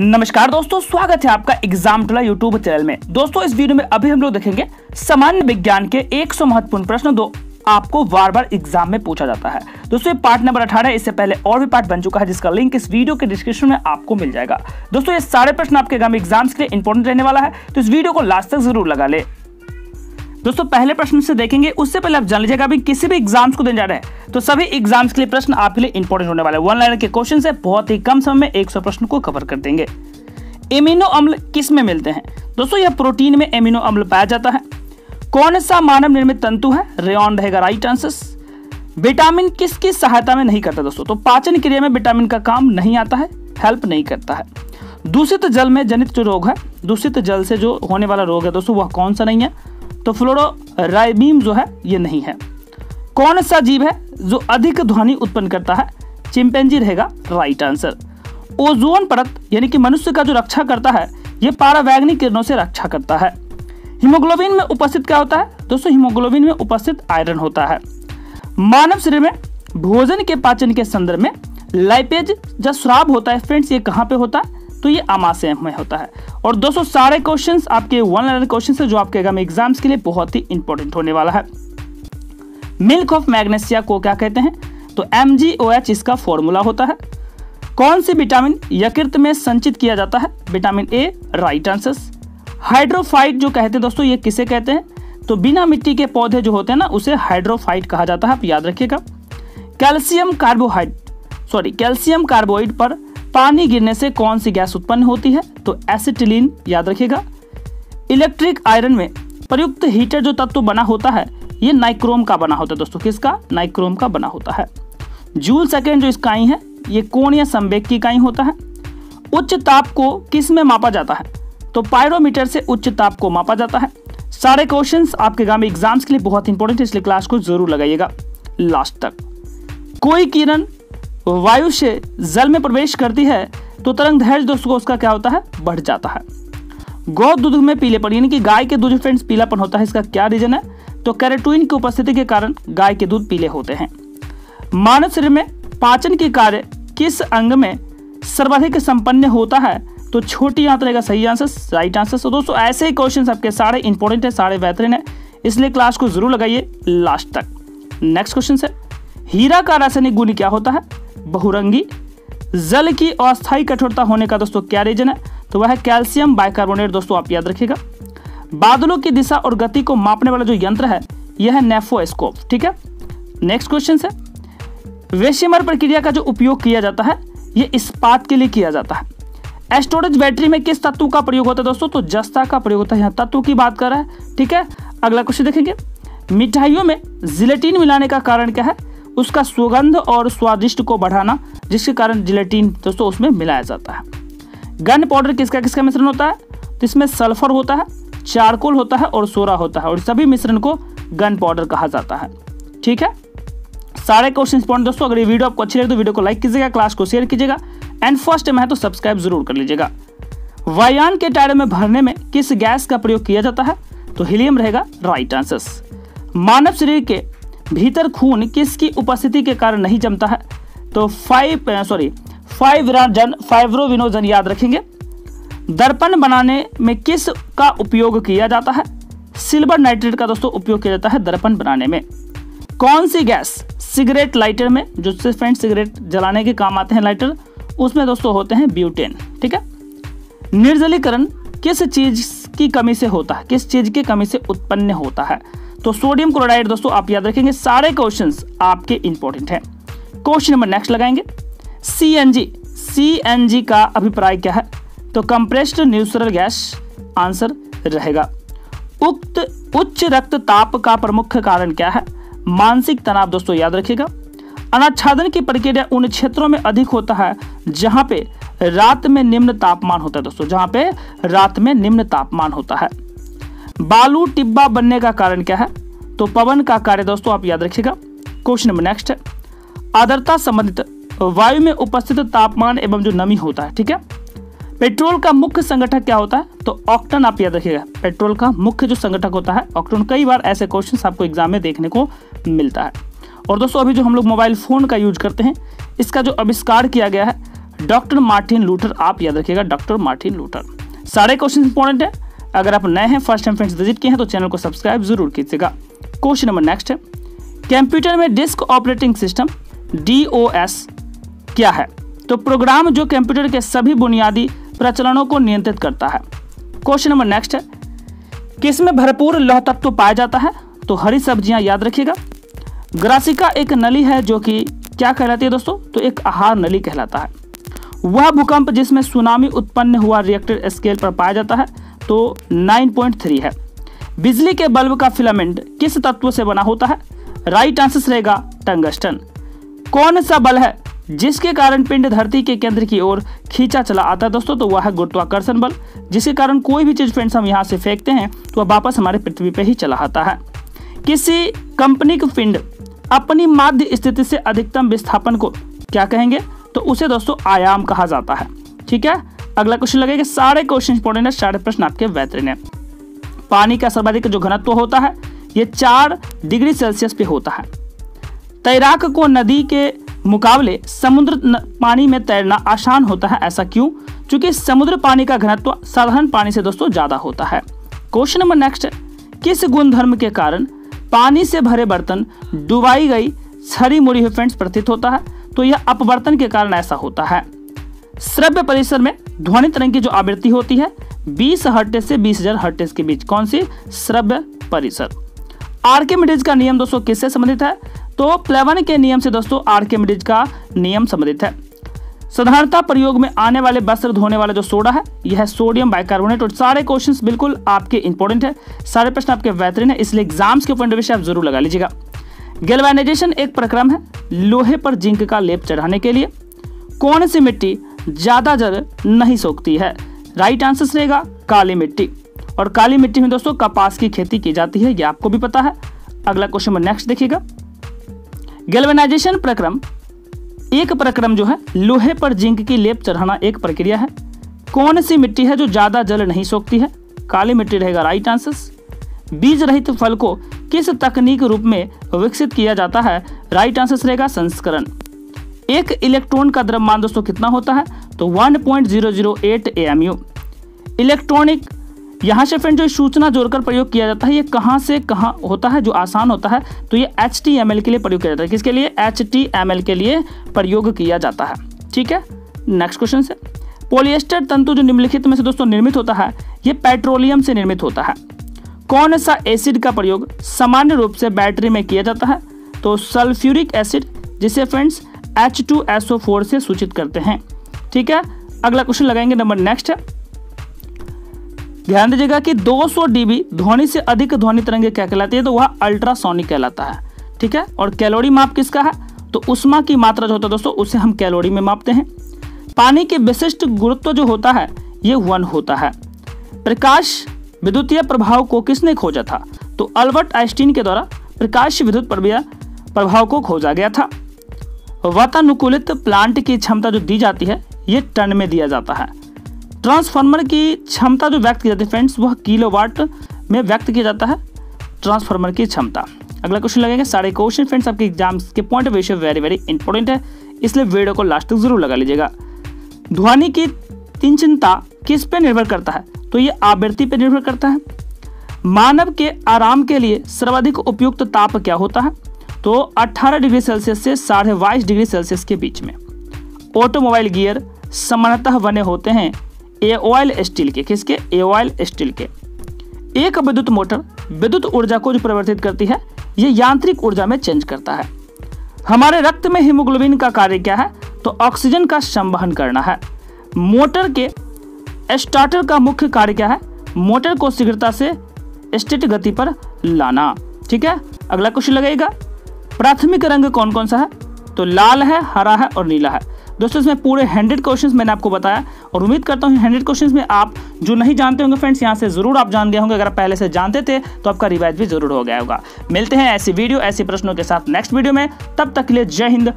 नमस्कार दोस्तों, स्वागत है आपका एग्ज़ाम टोला यूट्यूब चैनल में। दोस्तों, इस वीडियो में अभी हम लोग देखेंगे सामान्य विज्ञान के 100 महत्वपूर्ण प्रश्न दो आपको बार बार एग्ज़ाम में पूछा जाता है। दोस्तों, ये पार्ट नंबर 18 इससे पहले और भी पार्ट बन चुका है, जिसका लिंक इस वीडियो के डिस्क्रिप्शन में आपको मिल जाएगा। दोस्तों, ये सारे प्रश्न आपके एग्ज़ाम के लिए इंपॉर्टेंट रहने वाला है तो इस वीडियो को लास्ट तक ज़रूर लगा ले। दोस्तों, पहले प्रश्न से देखेंगे, उससे पहले आप जान लीजिएगा, अभी किसी भी एग्ज़ाम्स को देने जा रहे हैं। तो सभी एग्ज़ाम्स के लिए प्रश्न आपके लिए इंपॉर्टेंट होने वाले वन लाइन के क्वेश्चन से बहुत ही कम समय में 100 प्रश्न को कवर कर देंगे। एमिनो अम्ल किसमें मिलते हैं? दोस्तों, यह प्रोटीन में एमिनो अम्ल पाया जाता है। कौन सा मानव निर्मित तंतु है? रेन रहेगा राइट आंसर विटामिन किसकी सहायता में नहीं करता दोस्तों? तो पाचन क्रिया में विटामिन का काम नहीं आता है हेल्प नहीं करता है। दूषित जल में जनित जो रोग है, दूषित जल से जो होने वाला रोग है दोस्तों, वह कौन सा नहीं है? तो फ्लोरोराइबीम जो है, ये नहीं है। कौन सा जीव है जो अधिक ध्वनि उत्पन्न करता है? चिंपेंजी रहेगा राइट आंसर। ओजोन परत, यानी कि मनुष्य का जो रक्षा करता है, ये पारावैग्निक किरणों से रक्षा करता है। हीमोग्लोबिन में उपस्थित क्या होता है? दोस्तों, हीमोग्लोबिन में उपस्थित आयरन होता है। मानव शरीर में भोजन के पाचन के संदर्भ में लाइपेज, जब श्राव होता है, फ्रेंड्स, ये कहाँ पे होता है? तो ये अमाशय में होता है। और दोस्तों सारे क्वेश्चंस आपके वन लाइन क्वेश्चन है जो आपके आगामी एग्ज़ाम्स के लिए बहुत ही इंपॉर्टेंट होने वाला है। मिल्क ऑफ़ मैग्नेशिया को क्या कहते हैं? तो एमजीओएच इसका फॉर्मूला होता है। कौन सी विटामिन यकृत में संचित किया जाता है? Vitamin A right answer hydrophyte जो कहते हैं दोस्तों, ये किसे कहते हैं? तो बिना मिट्टी के पौधे जो होते हैं ना, उसे हाइड्रोफाइट कहा जाता है, आप याद रखिएगा। कैल्शियम कार्बोहाइड सॉरी कैल्शियम कार्बोइड पर पानी गिरने से कौन सी गैस उत्पन्न होती है? तो एसिटिलीन याद रखिएगा। इलेक्ट्रिक आयरन में प्रयुक्त हीटर जो तत्व बना होता है, ये नाइक्रोम का बना होता है दोस्तों। किसका? नाइक्रोम का बना होता है। जूल सेकेंड जो इकाई है, ये कोण या संवेग की इकाई होता है। उच्च ताप को किसमें मापा जाता है? तो पायरोमीटर से उच्च ताप को मापा जाता है। सारे क्वेश्चन आपके गाँव में एग्ज़ाम्स के लिए बहुत इंपॉर्टेंट है, इसलिए क्लास को ज़रूर लगाइएगा। लास्ट तक। कोई किरण वायु से जल में प्रवेश करती है तो तरंग धैर्य दोस्तों, उसका क्या होता है? बढ़ जाता है। गौ दूध में पीलेपन यानी कि गाय के दूध फ्रेंड्स पीलापन होता है, इसका क्या रीजन है? तो कैरेटोइन की उपस्थिति के कारण गाय के दूध पीले होते हैं। मानव शरीर में पाचन की कार्य किस अंग में सर्वाधिक संपन्न होता है? तो छोटी यहाँ रहेगा सही आंसर, राइट आंसर। तो दोस्तों, ऐसे ही क्वेश्चन आपके सारे इंपॉर्टेंट है, सारे बेहतरीन है, इसलिए क्लास को ज़रूर लगाइए लास्ट तक। नेक्स्ट क्वेश्चन है, हीरा का रासायनिक गुण क्या होता है? बहुरंगी, जल की अस्थायी कठोरता होने का दोस्तों क्या रीजन है? तो वह है कैल्शियम बाइकार्बोनेट। दोस्तों, आप याद रखिएगा। बादलों की दिशा और गति को मापने वाला जो यंत्र है, यह है नेफोस्कोप, ठीक है? नेक्स्ट क्वेश्चन है। वेशिमर प्रक्रिया का जो उपयोग किया जाता है, ये इस्पात के लिए किया जाता है। स्टोरेज बैटरी में किस तत्व का प्रयोग होता है दोस्तों? तो जस्ता का प्रयोग होता है। यहाँ तत्व की बात कर रहा है, ठीक है? अगला क्वेश्चन देखेंगे। मिठाइयों में जिलेटिन मिलाने का कारण क्या है? उसका सुगंध और स्वादिष्ट को बढ़ाना, जिसके कारण जिलेटिन दोस्तों उसमें मिलाया जाता है। गन पाउडर किसका किसका मिश्रण होता है? तो इसमें सल्फ़र होता है, चारकोल होता है और सोरा होता है, और सभी मिश्रण को गन पाउडर कहा जाता है। ठीक है? सारे क्वेश्चन इंपॉर्टेंट दोस्तों, अगर ये वीडियो आपको अच्छी लगे तो वीडियो को लाइक कीजिएगा क्लास को शेयर कीजिएगा एंड फ़र्स्ट टाइम है तो सब्सक्राइब ज़रूर कर लीजिएगा। वायान के टायर में भरने में किस गैस का प्रयोग किया जाता है? तो हीलियम रहेगा राइट आंसर मानव शरीर के भीतर खून किसकी उपस्थिति के कारण नहीं जमता है? तो फाइव सॉरी फाइवराजन फाइब्रोविनोजन याद रखेंगे। दर्पण बनाने में किस का उपयोग किया जाता है? सिल्वर नाइट्रेट का दोस्तों उपयोग किया जाता है दर्पण बनाने में। कौन सी गैस सिगरेट लाइटर में, जो फ्रेंड सिगरेट जलाने के काम आते हैं लाइटर, उसमें दोस्तों होते हैं ब्यूटेन, ठीक है? निर्जलीकरण किस चीज़ की कमी से होता है? किस चीज़ की कमी से उत्पन्न होता है? तो सोडियम क्लोराइड दोस्तों, आप याद रखेंगे, सारे क्वेश्चन आपके इंपॉर्टेंट हैं। क्वेश्चन नंबर नेक्स्ट लगाएँगे। C N G C N G का अभिप्राय क्या है? तो कंप्रेस्ड न्यूट्रल गैस आंसर रहेगा। उक्त उच्च रक्तताप का प्रमुख कारण क्या है? मानसिक तनाव दोस्तों, याद रखिएगा। अनाच्छादन की प्रक्रिया उन क्षेत्रों में अधिक होता है जहाँ पे रात में निम्न तापमान होता है दोस्तों, जहाँ पे रात में निम्न तापमान होता है। बालू टिब्बा बनने का कारण क्या है? तो पवन का कार्य दोस्तों आप याद रखिएगा। क्वेश्चन नंबर नेक्स्ट है। संबंधित वायु में उपस्थित तापमान एवं जो नमी होता है, ठीक है? पेट्रोल का मुख्य संगठक क्या होता है? तो ऑक्टन आप याद रखिएगा। पेट्रोल का मुख्य जो संगठक होता है, ऑक्टन, कई बार ऐसे क्वेश्चन आपको एग्ज़ाम में देखने को मिलता है। और दोस्तों, अभी जो हम लोग मोबाइल फ़ोन का यूज़ करते हैं, इसका जो आविष्कार किया गया है डॉक्टर मार्टिन लूटर आप याद रखिएगा डॉक्टर मार्टिन लूटर सारे क्वेश्चन इंपॉर्टेंट है। अगर आप नए हैं फ़र्स्ट टाइम फ्रेंड्स विज़िट किए हैं तो चैनल को सब्सक्राइब ज़रूर कीजिएगा। क्वेश्चन नंबर नेक्स्ट है कंप्यूटर में डिस्क ऑपरेटिंग सिस्टम डीओएस क्या है? तो प्रोग्राम जो कंप्यूटर के सभी बुनियादी प्रचलनों को नियंत्रित करता है। क्वेश्चन नंबर नेक्स्ट है किसमें भरपूर लौह तत्व पाया जाता है? तो हरी सब्ज़ियाँ याद रखिएगा। ग्रासिका एक नली है जो कि क्या कहलाती है दोस्तों? तो एक आहार नली कहलाता है। वह भूकंप जिसमें सुनामी उत्पन्न हुआ रिएक्टर स्केल पर पाया जाता है। तो 9.3 है। बिजली के बल्ब का फिलामेंट किस तत्व से बना होता है? राइट आंसर रहेगा टंगस्टन। कौन सा बल है जिसके कारण पिंड धरती के केंद्र की ओर खींचा चला आता है? दोस्तों तो वह है गुरुत्वाकर्षण बल। जिसके कारण कोई भी चीज़ फ्रेंड्स हम यहाँ से फेंकते हैं तो वह वापस हमारे पृथ्वी पर ही चला आता है। किसी कंपनी का पिंड अपनी माध्य स्थिति से अधिकतम विस्थापन को क्या कहेंगे? तो उसे दोस्तों आयाम कहा जाता है। ठीक है? अगला क्वेश्चन लगेगा सारे क्वेश्चन इंपॉर्टेंट है सारे प्रश्न आपके बेहतरीन है। पानी का सर्वाधिक जो घनत्व होता है, ये चार डिग्री सेल्सियस पे होता है। तैराक को नदी के मुकाबले समुद्र पानी में तैरना आसान होता है, ऐसा क्यों? क्योंकि समुद्र पानी का घनत्व साधारण पानी से दोस्तों ज़्यादा होता है। क्वेश्चन नंबर नेक्स्ट किस गुणधर्म के कारण पानी से भरे बर्तन डुबाई गई छरी मुड़ी हुई फ्रेंड्स प्रतीत होता है? तो यह अपवर्तन के कारण ऐसा होता है। श्रव्य परिसर में ध्वनि तरंग की जो आवृत्ति होती है 20 हर्टेज से 20000 हर्टेज के बीच। कौन सी? श्रव्य परिसर। आर्किमिडीज का नियम दोस्तों, किससे संबंधित है? तो प्लेवन के नियम से दोस्तों आर्किमिडीज का नियम संबंधित है। साधारणता प्रयोग में आने वाले वस्त्र धोने वाला जो सोडा है, यह है सोडियम बाइकार्बोनेट और सारे क्वेश्चंस बिल्कुल आपके इंपॉर्टेंट है। सारे प्रश्न आपके बेहतरीन है, इसलिए एग्ज़ाम्स के पॉइंट विषय आप ज़रूर लगा लीजिएगा। गैल्वेनाइजेशन एक प्रक्रम है, लोहे पर जिंक का लेप चढ़ाने के लिए। कौन सी मिट्टी ज़्यादा जल नहीं सोखती है। राइट आंसर रहेगा काली मिट्टी। और काली मिट्टी में दोस्तों कपास की खेती की जाती है, ये आपको भी पता है। अगला क्वेश्चन में नेक्स्ट देखिएगा। गैल्वेनाइजेशन प्रक्रम। एक प्रक्रम जो है, लोहे पर जिंक की लेप चढ़ाना एक प्रक्रिया है। कौन सी मिट्टी है जो ज़्यादा जल नहीं सोखती है? काली मिट्टी रहेगा राइट आंसर बीज रहित फल को किस तकनीक रूप में विकसित किया जाता है? राइट आंसर रहेगा संस्करण। एक इलेक्ट्रॉन का द्रव्यमान दोस्तों कितना होता है? तो 1.008 एएमयू इलेक्ट्रॉनिक, यहाँ से फ्रेंड जो सूचना जोड़कर प्रयोग किया जाता है, ये कहाँ से कहाँ होता है, जो आसान होता है तो ये एच के लिए प्रयोग किया जाता है। किसके लिए? एच के लिए प्रयोग किया जाता है। ठीक है? नेक्स्ट क्वेश्चन से। पोलिएस्टर तंतु जो निम्नलिखित में से दोस्तों निर्मित होता है, ये पेट्रोलियम से निर्मित होता है। कौन सा एसिड का प्रयोग सामान्य रूप से बैटरी में किया जाता है? तो सल्फ्यूरिक एसिड, जिसे फ्रेंड्स H2SO4 से सूचित करते हैं। ठीक है? अगला क्वेश्चन लगाएँगे नंबर नेक्स्ट ध्यान दीजिएगा कि 200 सौ डीबी ध्वनि से अधिक ध्वनि तरंगे क्या कहलाती है? तो वह अल्ट्रासोनिक कहलाता है। ठीक है? और कैलोरी माप किसका है? तो उष्मा की मात्रा जो होता है दोस्तों, उसे हम कैलोरी में मापते हैं। पानी के विशिष्ट गुरुत्व जो होता है, ये वन होता है। प्रकाश विद्युतीय प्रभाव को किसने खोजा था? तो अल्बर्ट आइंस्टीन के द्वारा प्रकाश विद्युत प्रभाव को खोजा गया था। वातानुकूलित प्लांट की क्षमता जो दी जाती है, ये टन में दिया जाता है। ट्रांसफार्मर की क्षमता जो व्यक्त की जाती है फ्रेंड्स, वह किलोवाट में व्यक्त किया जाता है ट्रांसफार्मर की क्षमता। अगला क्वेश्चन लगेगा सारे क्वेश्चन फ्रेंड्स, आपके एग्ज़ाम्स के point of view very very important है। इसलिए वीडियो को लास्ट तक ज़रूर लगा लीजिएगा। ध्वनि की तीन चिंता किस पे निर्भर करता है? तो ये आवृत्ति पे निर्भर करता है। मानव के आराम के लिए सर्वाधिक उपयुक्त ताप क्या होता है? तो 18 डिग्री सेल्सियस से साढ़े बाईस डिग्री सेल्सियस के बीच में। ऑटोमोबाइल गियर सामान्यतः बने होते हैं ए ऑयल स्टील के। किसके? ए ऑयल स्टील के। एक विद्युत मोटर विद्युत ऊर्जा को जो परिवर्तित करती है, ये यांत्रिक ऊर्जा में चेंज करता है। हमारे रक्त में हीमोग्लोबिन का कार्य क्या है? तो ऑक्सीजन का संवहन करना है। मोटर के स्टार्टर का मुख्य कार्य क्या है? मोटर को शीघ्रता से स्टेट गति पर लाना। ठीक है? अगला क्वेश्चन लगेगा। प्राथमिक रंग कौन कौन सा है? तो लाल है, हरा है और नीला है। दोस्तों, इसमें पूरे हंड्रेड क्वेश्चंस मैंने आपको बताया और उम्मीद करता हूँ हंड्रेड क्वेश्चंस में आप जो नहीं जानते होंगे फ्रेंड्स यहाँ से ज़रूर आप जान गए होंगे। अगर आप पहले से जानते थे तो आपका रिवाइज भी ज़रूर हो गया होगा। मिलते हैं ऐसी वीडियो ऐसे प्रश्नों के साथ नेक्स्ट वीडियो में। तब तक के लिए जय हिंद।